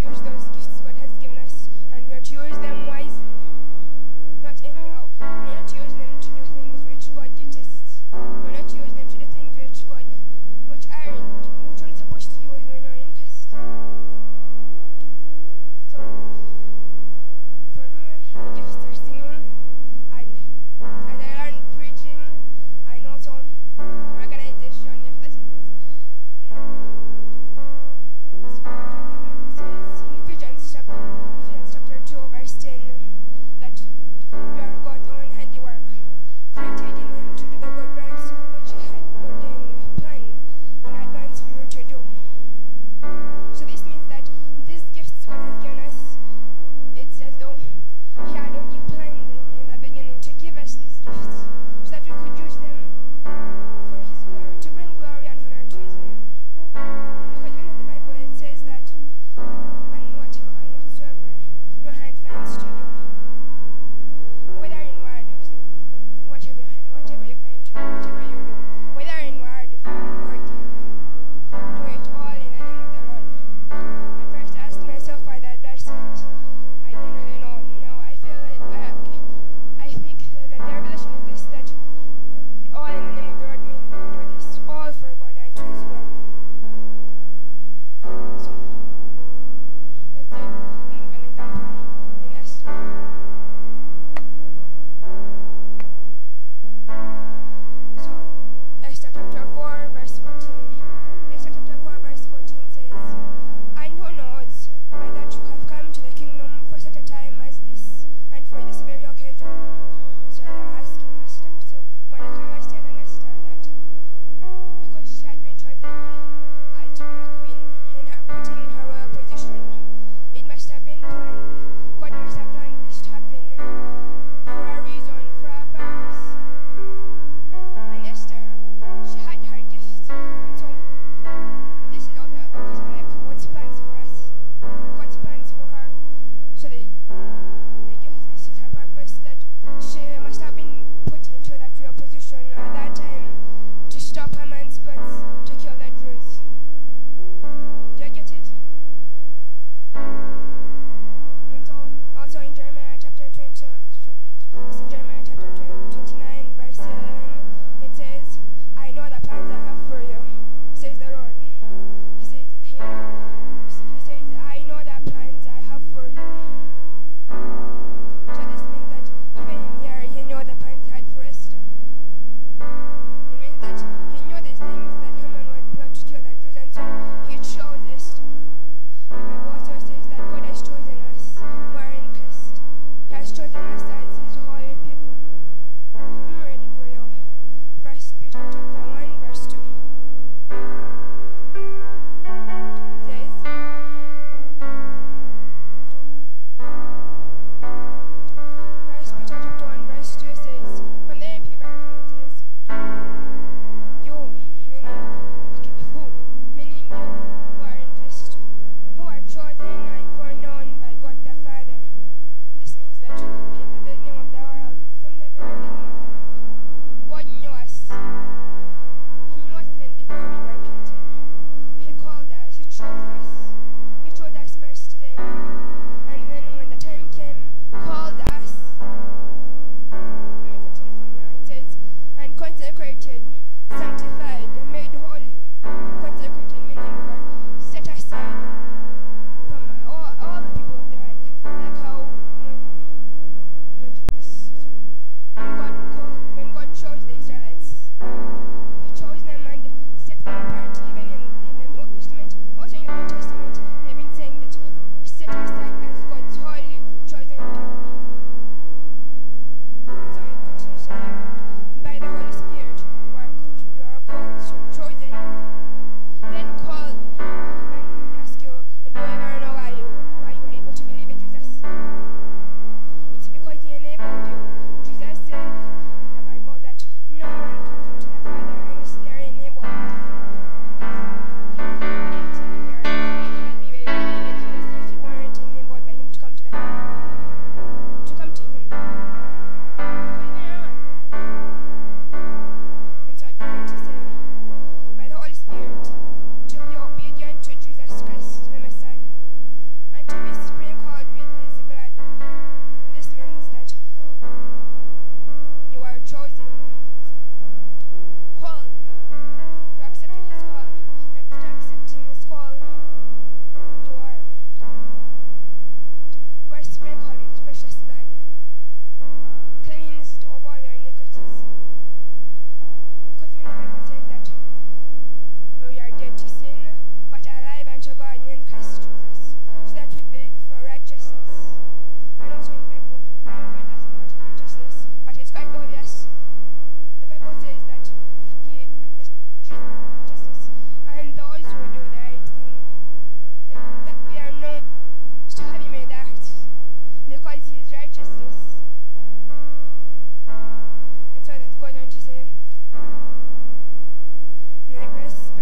to use those gifts God has given us, and we are to use them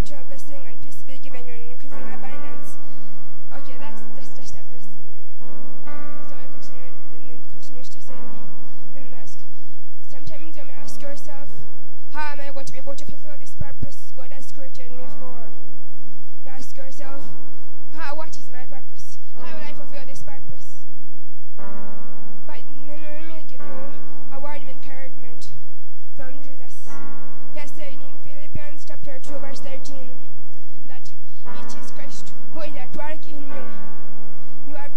spiritual virtual busing on be given you an increasing abundance. Okay, that's that's just a blessing. So it continue, then continues to say and ask. Sometimes you may ask yourself, how am I going to be able to fulfill this purpose God has created me for? You ask yourself, how what is my purpose? How will I fulfill bring. You are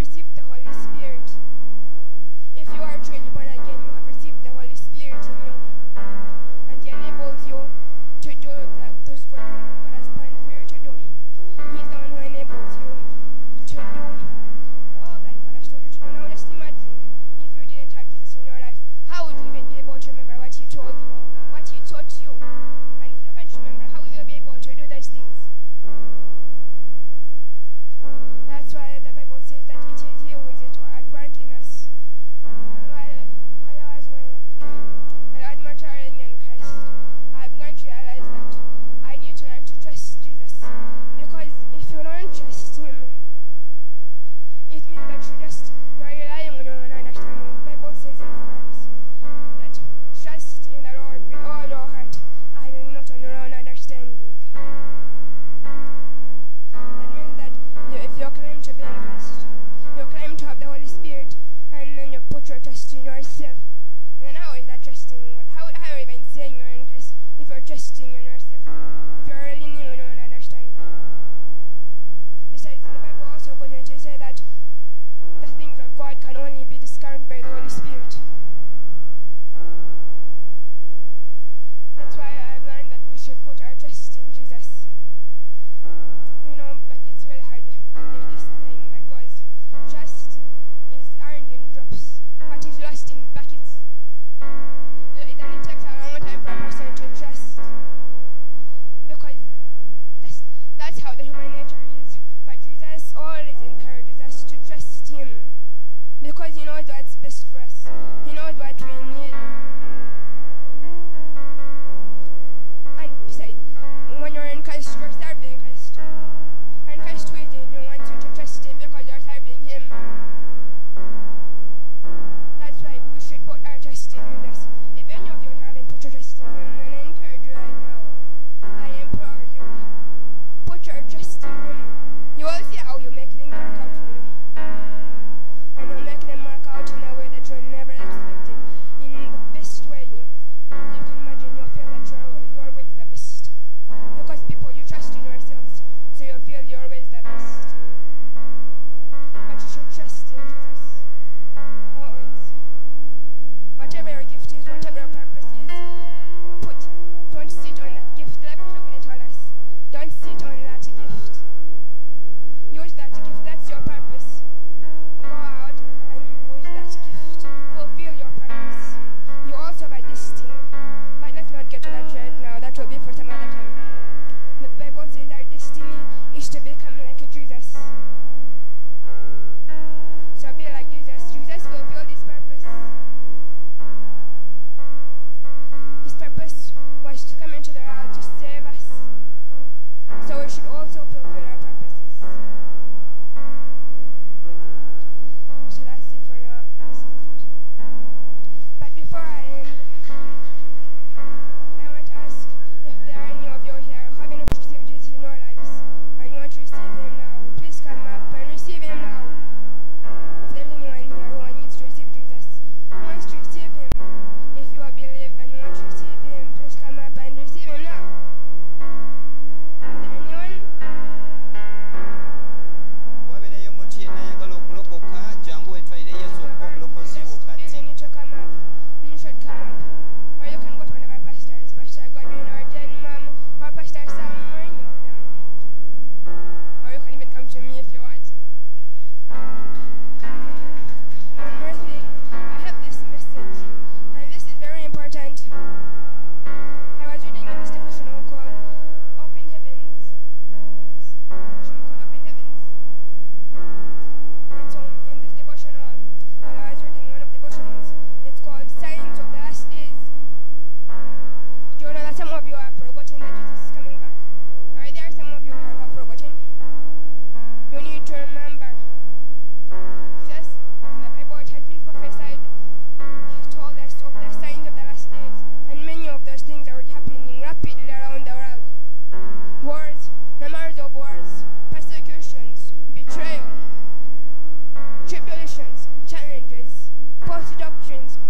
put your trust in yourself. And then how is that trusting? How, are you even saying you're in Christ if you're trusting in yourself? If you're really new and don't understand. Besides, the Bible also goes on to say that the things of God can only be discerned by the Holy Spirit.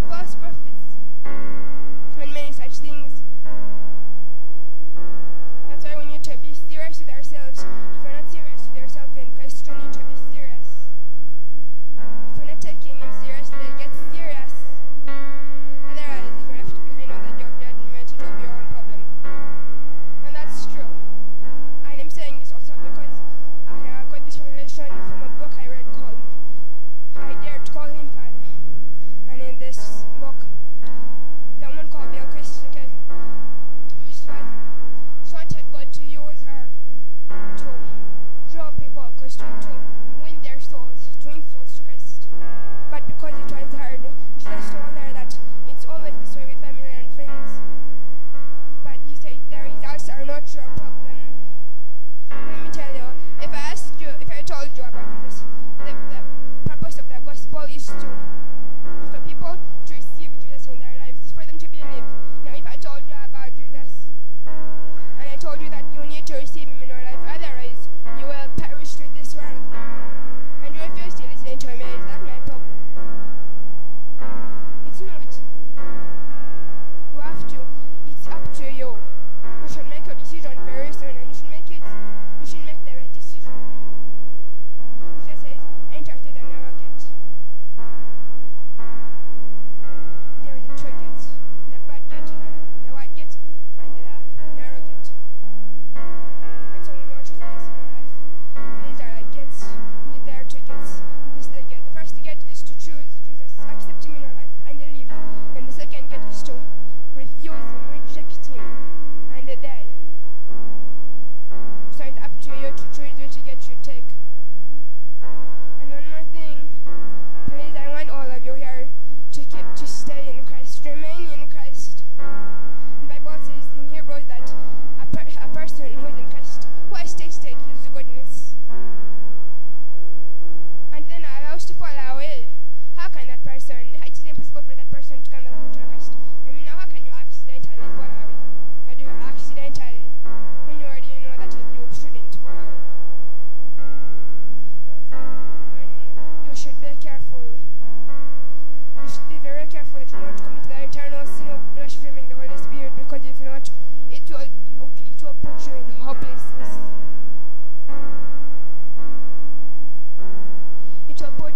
First birthday.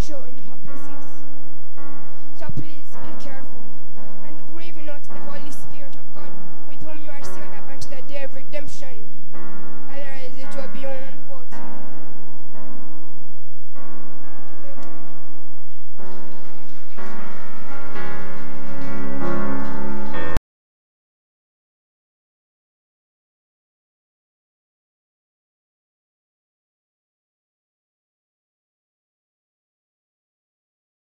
show in her presence. So please be careful and grieve not the Holy Spirit of God with whom you are sealed up unto the day of redemption. Otherwise it will be on